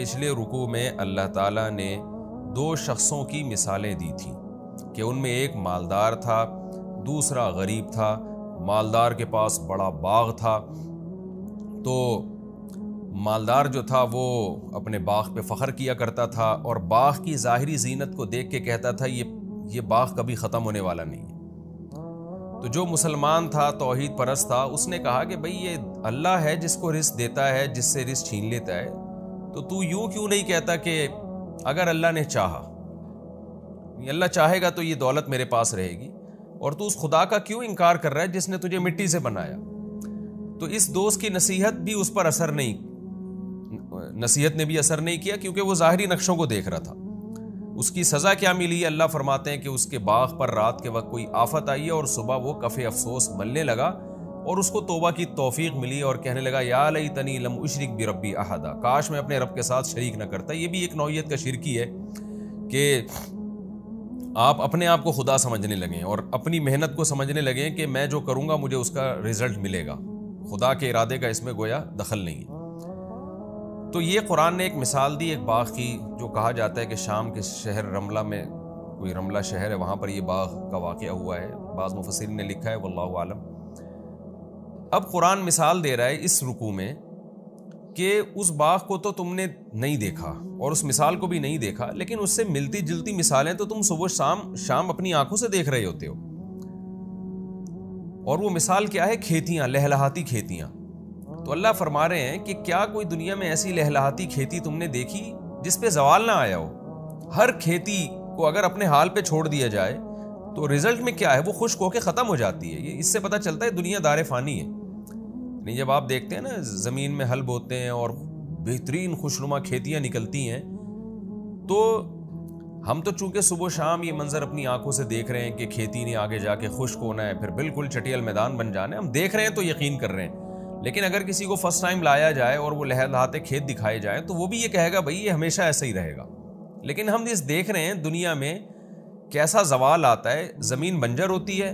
पिछले रुकू में अल्लाह ताला ने दो शख्सों की मिसालें दी थी कि उनमें एक मालदार था, दूसरा गरीब था, मालदार के पास बड़ा बाग था। तो मालदार जो था, वो अपने बाग पे फ़ख्र किया करता था और बाग की ज़ाहरी जीनत को देख के कहता था, ये ये बाग कभी ख़त्म होने वाला नहीं है। तो जो मुसलमान था तोहहीद परस्त था, उसने कहा कि भाई, ये अल्लाह है जिसको रिस्क देता है, जिससे रिस्क छीन लेता है। तो तू यूँ क्यों नहीं कहता कि अगर अल्लाह ने चाहा अल्लाह चाहेगा तो ये दौलत मेरे पास रहेगी, और तू उस खुदा का क्यों इनकार कर रहा है जिसने तुझे मिट्टी से बनाया? तो इस दोस्त की नसीहत भी उस पर असर नहीं, नसीहत ने भी असर नहीं किया, क्योंकि वो ज़ाहरी नक्शों को देख रहा था। उसकी सज़ा क्या मिली? अल्लाह फरमाते हैं कि उसके बाग पर रात के वक्त कोई आफत आई है और सुबह वो कफ़े अफसोस मलने लगा और उसको तोबा की तोफ़ी मिली और कहने लगा, या लई तनी लम उशरक भी रबी अहदा। काश मैं अपने रब के साथ शरीक न करता। ये भी एक नौीयत का शिरकी है कि आप अपने आप को खुदा समझने लगें और अपनी मेहनत को समझने लगें कि मैं जो करूँगा, मुझे उसका रिज़ल्ट मिलेगा। खुदा के इरादे का इसमें गोया दखल नहीं है। तो ये कुरान ने एक मिसाल दी, एक बाग की, जो कहा जाता है कि शाम के शहर रमला में कोई रमला शहर है, वहाँ पर ये बाग का वाक़ हुआ है। बाज़ मुफसर ने लिखा है, वल्लाह आलम। अब कुरान मिसाल दे रहा है इस रुकू में कि उस बाग को तो तुमने नहीं देखा और उस मिसाल को भी नहीं देखा, लेकिन उससे मिलती जुलती मिसालें तो तुम सुबह शाम शाम अपनी आँखों से देख रहे होते हो। और वो मिसाल क्या है? खेतियाँ, लहलहाती खेतियाँ। तो अल्लाह फरमा रहे हैं कि क्या कोई दुनिया में ऐसी लहलहाती खेती तुमने देखी जिस पे जवाल ना आया हो? हर खेती को अगर अपने हाल पे छोड़ दिया जाए तो रिज़ल्ट में क्या है? वो खुश्क होकर ख़त्म हो जाती है। ये इससे पता चलता है दुनिया दार फ़ानी है। नहीं, जब आप देखते हैं ना, ज़मीन में हल बोते हैं और बेहतरीन खुशनुमा खेतियाँ निकलती हैं तो हम तो चूँकि सुबह शाम ये मंजर अपनी आँखों से देख रहे हैं कि खेती ने आगे जाके खुश्क होना है, फिर बिल्कुल चटियल मैदान बन जाना है, हम देख रहे हैं तो यकीन कर रहे हैं। लेकिन अगर किसी को फ़र्स्ट टाइम लाया जाए और वो लहलहाते खेत दिखाए जाए तो वो भी ये कहेगा, भाई, ये हमेशा ऐसा ही रहेगा। लेकिन हम इस देख रहे हैं दुनिया में कैसा जवाल आता है, ज़मीन बंजर होती है,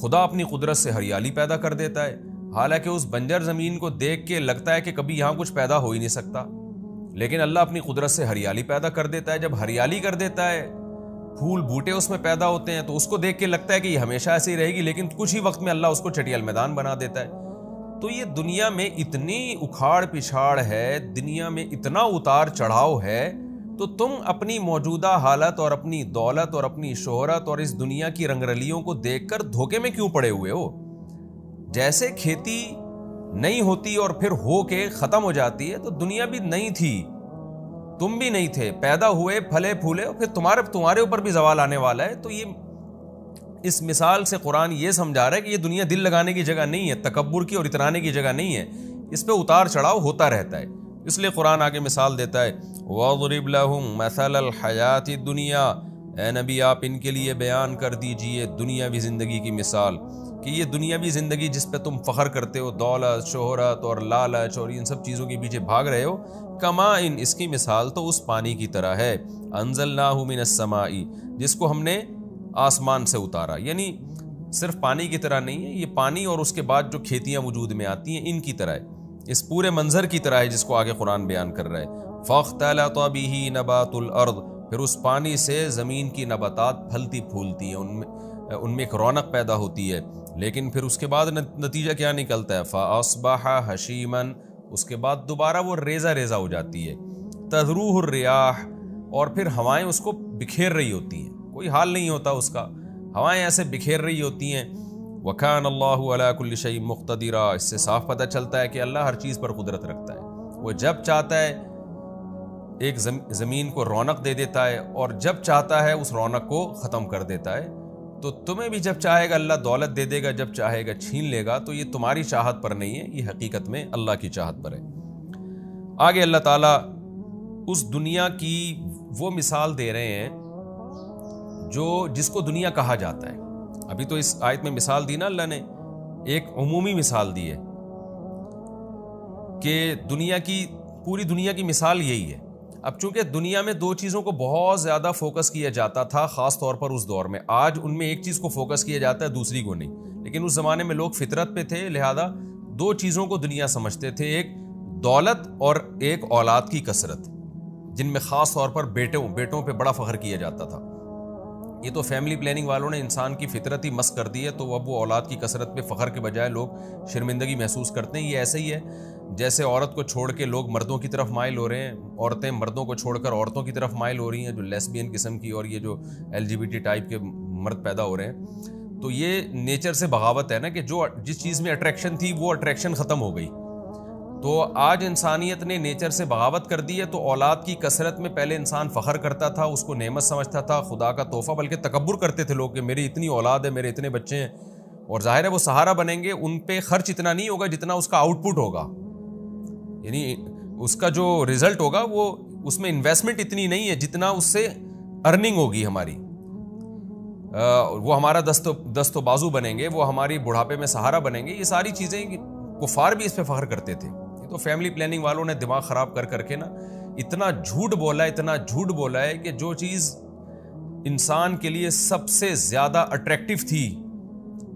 खुदा अपनी कुदरत से हरियाली पैदा कर देता है हालाँकि उस बंजर ज़मीन को देख के लगता है कि कभी यहाँ कुछ पैदा हो ही नहीं सकता। लेकिन अल्लाह अपनी कुदरत से हरियाली पैदा कर देता है। जब हरियाली कर देता है, फूल बूटे उसमें पैदा होते हैं तो उसको देख के लगता है कि ये हमेशा ऐसी रहेगी, लेकिन कुछ ही वक्त में अल्लाह उसको चटियाल मैदान बना देता है। तो ये दुनिया में इतनी उखाड़ पिछाड़ है, दुनिया में इतना उतार चढ़ाव है तो तुम अपनी मौजूदा हालत और अपनी दौलत और अपनी शोहरत और इस दुनिया की रंगरलियों को देखकर धोखे में क्यों पड़े हुए हो? जैसे खेती नहीं होती और फिर हो के खत्म हो जाती है तो दुनिया भी नहीं थी। तुम भी नहीं थे, पैदा हुए, फले, फूले, और फिर तुम्हारे तुम्हारे ऊपर भी जवाल आने वाला है। तो ये, इस मिसाल से कुरान ये समझा रहा है कि ये दुनिया दिल लगाने की जगह नहीं है तकबर की और इतराने की जगह नहीं है। इस पर उतार चढ़ाव होता रहता है। इसलिए कुरान आगे मिसाल देता है वज़रिबलहम हयाती दुनिया। ए नबी, आप इनके लिए बयान कर दीजिए, दुनियावी ज़िंदगी की मिसाल। कि ये दुनियावी ज़िंदगी जिस पे तुम फ़ख्र करते हो, दौलत, शोहरत और लालच और इन सब चीज़ों के पीछे भाग रहे हो, कमा इन। इसकी मिसाल तो उस पानी की तरह है। अनजल नामिन समाई, जिसको हमने आसमान से उतारा। यानी सिर्फ़ पानी की तरह नहीं है, ये पानी और उसके बाद जो खेतियाँ वजूद में आती हैं, इनकी तरह है। इस पूरे मंजर की तरह है जिसको आगे कुरान बयान कर रहा है। फ़ख्त नबातुल अर्द फिर उस पानी से ज़मीन की नबातात फलती फूलती हैं, उनमें उनमें एक रौनक पैदा होती है। लेकिन फिर उसके बाद नतीजा क्या निकलता है? फ़ासबाहा हशीमन, उसके बाद दोबारा वो रेजा रेजा हो जाती है। तहरूह रियाह, और फिर हवाएँ उसको बिखेर रही होती हैं। कोई हाल नहीं होता उसका। हवाएँ ऐसे बिखेर रही होती हैं। वखान अल्लाकुल्लशई मुख्तरा इससे साफ़ पता चलता है कि अल्लाह हर चीज़ पर कुदरत रखता है। वो जब चाहता है एक ज़मीन को रौनक दे देता है और जब चाहता है उस रौनक को ख़त्म कर देता है। तो तुम्हें भी जब चाहेगा, अल्लाह दौलत दे देगा, जब चाहेगा छीन लेगा तो ये तुम्हारी चाहत पर नहीं है, ये हकीकत में अल्लाह की चाहत पर है। आगे अल्लाह ताला उस दुनिया की वो मिसाल दे रहे हैं जो, जिसको दुनिया कहा जाता है। अभी तो इस आयत में मिसाल दी ना अल्लाह ने, एक अमूमी मिसाल दी है कि दुनिया की, पूरी दुनिया की मिसाल यही है। अब चूँकि दुनिया में दो चीज़ों को बहुत ज़्यादा फोकस किया जाता था, ख़ास तौर पर उस दौर में, आज उनमें एक चीज़ को फोकस किया जाता है, दूसरी को नहीं। लेकिन उस ज़माने में लोग फितरत पे थे, लिहाजा दो चीज़ों को दुनिया समझते थे, एक दौलत और एक औलाद की कसरत, जिनमें ख़ास तौर पर बेटों बेटों पर बड़ा फ़ख्र किया जाता था। ये तो फैमिली प्लानिंग वालों ने इंसान की फितरत ही मस कर दी है तो अब वो औलाद की कसरत पे फ़ख्र के बजाय लोग शर्मिंदगी महसूस करते हैं, ये ऐसे ही है। जैसे औरत को छोड़ के लोग मर्दों की तरफ़ माइल हो रहे हैं, औरतें मर्दों को छोड़कर औरतों की तरफ़ माइल हो रही हैं, जो लेसबियन किस्म की और ये जो एलजीबीटी टाइप के मर्द पैदा हो रहे हैं। तो ये नेचर से बगावत है ना कि जो जिस चीज़ में अट्रैक्शन थी, वो अट्रैक्शन ख़त्म हो गई। तो आज इंसानियत ने नेचर से बगावत कर दी है तो औलाद की कसरत में पहले इंसान फ़ख्र करता था, उसको नेमत समझता था, खुदा का तोहफ़ा, बल्कि तकबर करते थे लोग कि मेरी इतनी औलाद है, मेरे इतने बच्चे हैं। और ज़ाहिर है वो सहारा बनेंगे उन पर खर्च इतना नहीं होगा जितना उसका आउटपुट होगा। यानी उसका जो रिज़ल्ट होगा वो उसमें इन्वेस्टमेंट इतनी नहीं है जितना उससे अर्निंग होगी हमारी। वो हमारा दस्तो दस्तो बाजू बनेंगे, वो हमारी बुढ़ापे में सहारा बनेंगे, ये सारी चीज़ें कुफार भी इस पर फ़ख्र करते थे। तो फैमिली प्लानिंग वालों ने दिमाग ख़राब कर, करके ना इतना झूठ बोला है इतना झूठ बोला है कि जो चीज़ इंसान के लिए सबसे ज़्यादा अट्रैक्टिव थी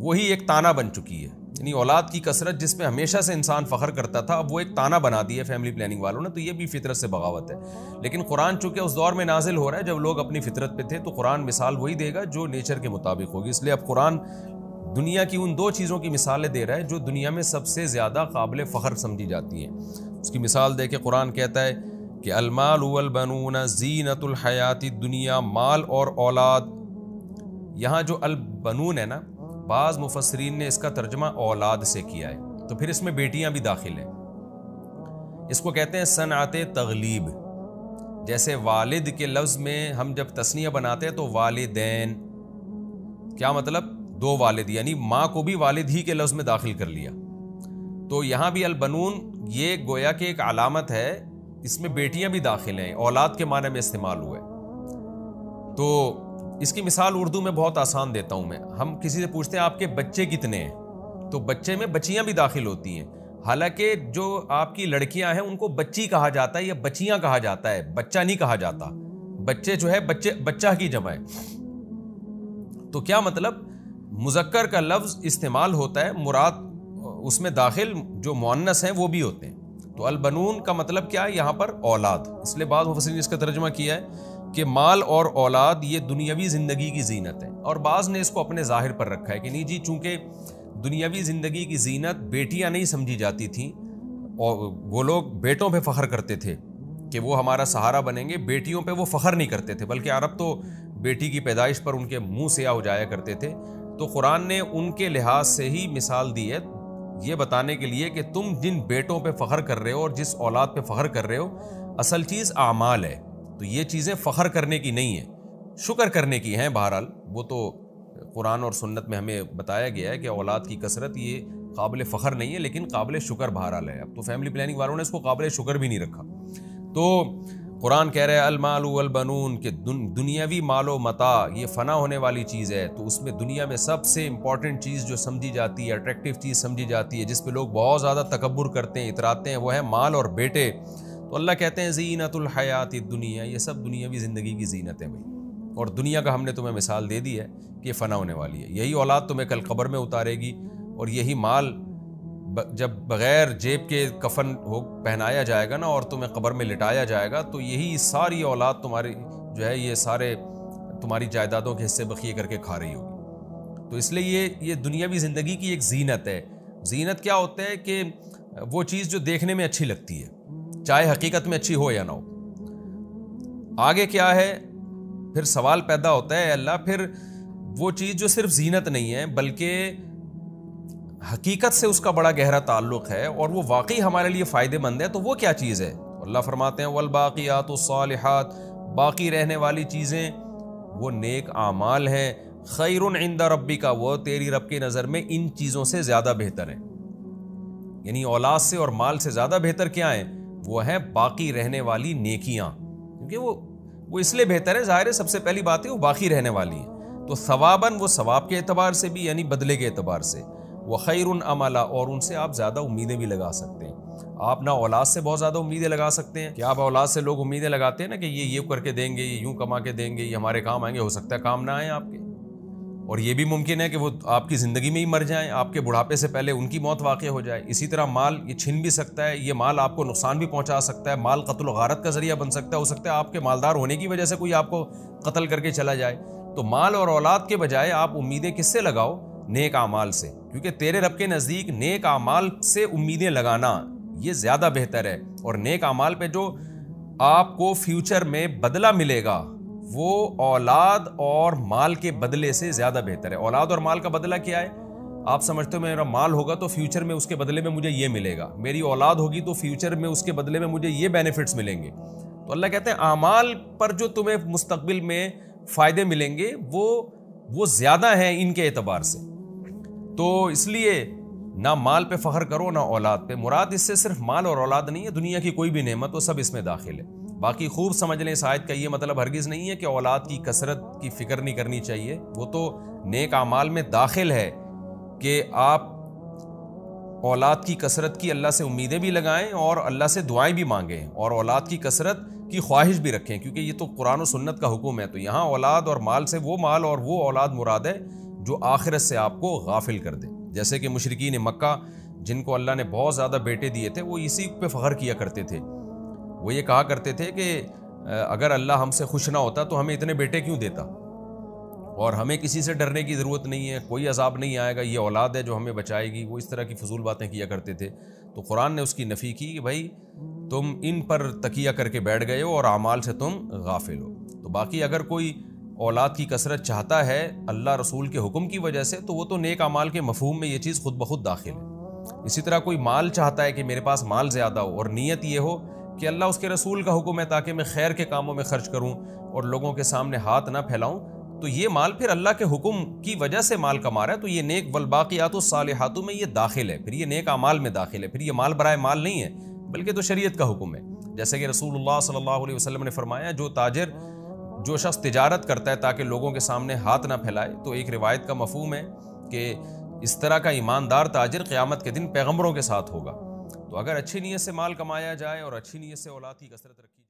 वही एक ताना बन चुकी है। यानी औलाद की कसरत जिसमें हमेशा से इंसान फ़ख्र करता था, अब वो एक ताना बना दिया फैमिली प्लानिंग वालों ने तो ये भी फितरत से बगावत है। लेकिन कुरान चूँकि उस दौर में नाजिल हो रहा है, जब लोग अपनी फितरत पे थे तो कुरान मिसाल वही देगा जो नेचर के मुताबिक होगी। इसलिए अब कुरान दुनिया की उन दो चीज़ों की मिसालें दे रहा है, जो दुनिया में सबसे ज़्यादा काबिल फ़ख्र समझी जाती हैं। उसकी मिसाल दे के कुरान कहता है कि अलमाल बनून जीनतुल हयाती दुनिया, माल और औलाद। यहाँ जो अलबनून है ना बाज़ मुफसरीन ने इसका तर्जमा औलाद से किया है तो फिर इसमें बेटियाँ भी दाखिल हैं। इसको कहते हैं सनात तगलीब। जैसे वालिद के लफ्ज़ में हम जब तस्निया बनाते हैं तो वालिदैन। क्या मतलब? दो वालिद, यानी माँ को भी वालिद ही के लफ्ज़ में दाखिल कर लिया। तो यहाँ भी अलबनून, ये गोया के एक अलामत है, इसमें बेटियाँ भी दाखिल हैं, औलाद के माने में इस्तेमाल हुए तो इसकी मिसाल उर्दू में बहुत आसान देता हूँ मैं। हम किसी से पूछते हैं, आपके बच्चे कितने हैं? तो बच्चे में बच्चियाँ भी दाखिल होती हैं। हालाँकि जो आपकी लड़कियाँ हैं, उनको बच्ची कहा जाता है या बच्चियाँ कहा जाता है। बच्चा नहीं कहा जाता। बच्चे जो है, बच्चे, बच्चा की जमा है। तो क्या मतलब? मुजक्कर का लफ्ज इस्तेमाल होता है, मुराद, उसमें दाखिल जो मुन्नस हैं, वो भी होते हैं। तो अलबनून का मतलब क्या है? यहाँ पर औलाद। इसलिए बाद मुफसर ने इसका तर्जमा किया है। कि माल और औलाद ये दुनियावी ज़िंदगी की जीनत है। और बाज़ ने इसको अपने ज़ाहिर पर रखा है कि नहीं जी, चूँकि दुनियावी ज़िंदगी की जीनत बेटियाँ नहीं समझी जाती थी, और वो लोग बेटों पे फ़ख्र करते थे कि वो हमारा सहारा बनेंगे, बेटियों पे वो फ़ख्र नहीं करते थे, बल्कि अरब तो बेटी की पैदाइश पर उनके मुँह से हो जाया करते थे। तो कुरान ने उनके लिहाज से ही मिसाल दी है ये बताने के लिए कि तुम जिन बेटों पे फ़ख्र कर रहे हो और जिस औलाद पे फ़ख्र कर रहे हो, असल चीज़ आमाल है। तो ये चीज़ें फ़ख्र करने की नहीं है शुक्र करने की हैं बहरहाल। वो तो कुरान और सुन्नत में हमें बताया गया है कि औलाद की कसरत ये काबिल फ़ख्र नहीं है लेकिन काबिल शुक्र बहरहाल है। अब तो फैमिली प्लानिंग वालों ने इसको काबिल शुक्र भी नहीं रखा। तो कुरान कह रहे हैं अलमालबनून के दुन, दुनियावी मालो मता ये फ़ना होने वाली चीज़ है। तो उसमें दुनिया में सबसे इंपॉर्टेंट चीज़ जो समझी जाती है अट्रैक्टिव चीज़ समझी जाती है जिस पे लोग बहुत ज़्यादा तकबर करते हैं इतराते हैं वो है माल और बेटे। तो अल्लाह कहते हैं, जीनतुल हयात दुनिया ये सब दुनियावी ज़िंदगी की जीनत है भाई। और दुनिया का हमने तुम्हें मिसाल दे दी है कि फ़ना होने वाली है। यही औलाद तुम्हें कल कब्र में उतारेगी और यही माल जब बग़ैर जेब के कफन हो पहनाया जाएगा ना और तुम्हें कब्र में लिटाया जाएगा तो यही सारी औलाद तुम्हारी जो है, ये सारे तुम्हारी जायदादों के हिस्से बखिए करके खा रही होगी। तो इसलिए ये ये दुनियावी ज़िंदगी की एक जीनत है। जीनत क्या होता है कि वो चीज़ जो देखने में अच्छी लगती है। चाहे हकीकत में अच्छी हो या ना हो। आगे क्या है? फिर सवाल पैदा होता है, अल्लाह, फिर वो चीज़ जो सिर्फ़ जीनत नहीं है, बल्कि हकीकत से उसका बड़ा गहरा ताल्लुक है और वो वाकई हमारे लिए फ़ायदेमंद है तो वो क्या चीज़ है? अल्लाह फरमाते हैं वलबाक़ियात सालिहात बाकी रहने वाली चीज़ें, वो नेक आमाल हैं। खैर इंदा रब्बी का वो तेरी रब की नज़र में इन चीज़ों से ज़्यादा बेहतर है। यानी औलाद से और माल से ज़्यादा बेहतर क्या है? वो है बाकी रहने वाली नेकियाँ। क्योंकि वो वो इसलिए बेहतर है, ज़ाहिर है सबसे पहली बात है वो बाकी रहने वाली है। तो सवाबन वो सवाब के अतबार से भी, यानी बदले के अतबार से। वह खैर अमला, और उनसे आप ज़्यादा उम्मीदें भी लगा सकते हैं। आप ना औलाद से बहुत ज़्यादा उम्मीदें लगा सकते हैं। कि आप औलाद से लोग उम्मीदें लगाते हैं ना कि ये ये करके देंगे, ये यूँ कमा के देंगे, ये हमारे काम आएँगे, हो सकता है काम ना आए आपके। और ये भी मुमकिन है कि वो आपकी ज़िंदगी में ही मर जाएँ, आपके बुढ़ापे से पहले उनकी मौत वाक़ हो जाए। इसी तरह माल ये छिन भी सकता है, ये माल आपको नुकसान भी पहुँचा सकता है, माल कत्ल गारत का ज़रिया बन सकता है, हो सकता है आपके मालदार होने की वजह से कोई आपको कत्ल करके चला जाए। तो माल और औलाद के बजाय आप उम्मीदें किससे लगाओ? नेक आमाल से। क्योंकि तेरे रब के नज़दीक नेक आमाल से उम्मीदें लगाना, ये ज़्यादा बेहतर है। और नेक आमाल पे जो आपको फ्यूचर में बदला मिलेगा वो औलाद और माल के बदले से ज़्यादा बेहतर है। औलाद और माल का बदला क्या है? आप समझते हो मेरा माल होगा तो फ्यूचर में उसके बदले में मुझे ये मिलेगा। मेरी औलाद होगी तो फ्यूचर में उसके बदले में मुझे ये बेनिफिट्स मिलेंगे। तो अल्लाह कहते हैं, आमाल पर जो तुम्हें मुस्तबिल में फ़ायदे मिलेंगे, वो वो ज़्यादा हैं इनके एतबार से। तो इसलिए ना माल पे फ़ख्र करो, ना औलाद पे। मुराद इससे सिर्फ़ माल और औलाद नहीं है, दुनिया की कोई भी नेमत वो सब इसमें दाखिल है। बाकी खूब समझ लें इस आयत का ये मतलब हरगिज़ नहीं है कि औलाद की कसरत की फ़िक्र नहीं करनी चाहिए। वो तो नेक आमाल में दाखिल है कि आप औलाद की कसरत की अल्लाह से उम्मीदें भी लगाएँ और अल्लाह से दुआएँ भी मांगें और औलाद की कसरत की ख्वाहिश भी रखें, क्योंकि ये तो कुरान सुन्नत का हुक्म है। तो यहाँ औलाद और माल से वो माल और वो औलाद मुराद है जो आखिरत से आपको गाफिल कर दे। जैसे कि मुशरकिन मक्का, जिनको अल्लाह ने बहुत ज़्यादा बेटे दिए थे, वो इसी पे फ़ख्र किया करते थे। वो ये कहा करते थे कि अगर अल्लाह हमसे खुश ना होता तो हमें इतने बेटे क्यों देता? और हमें किसी से डरने की ज़रूरत नहीं है, कोई अजाब नहीं आएगा, ये औलाद है जो हमें बचाएगी। वो इस तरह की फजूल बातें किया करते थे। तो कुरान ने उसकी नफ़ी की कि भाई, तुम इन पर तकिया करके बैठ गए हो और अमाल से तुम गाफिल हो। तो बाकी अगर कोई औलाद की कसरत चाहता है अल्लाह रसूल के हुक्म की वजह से तो वो तो नेक अमाल के मफहूम में ये चीज़ खुद ब खुद दाखिल है। इसी तरह कोई माल चाहता है कि मेरे पास माल ज़्यादा हो और नीयत ये हो कि अल्लाह उसके रसूल का हुक्म है ताकि मैं खैर के कामों में खर्च करूँ और लोगों के सामने हाथ ना फैलाऊँ। तो ये माल फिर अल्लाह के हुक्म की वजह से माल कमा रहा है तो ये नेक वलबाकियात सालहातों में ये दाखिल है। फिर ये नेक अमाल में दाखिल है। फिर ये माल बराए माल नहीं है, बल्कि तो शरीयत का हुक्म है। जैसे कि रसूलुल्लाह सल्लल्लाहु अलैहि वसल्लम ने फरमाया, जो ताजर, जो शख्स तिजारत करता है ताकि लोगों के सामने हाथ ना फैलाए। तो एक रिवायत का मफहूम है कि इस तरह का ईमानदार ताजर क़्यामत के दिन पैगम्बरों के साथ होगा। तो अगर अच्छी नीयत से माल कमाया जाए और अच्छी नीयत से औलाद की कसरत रखी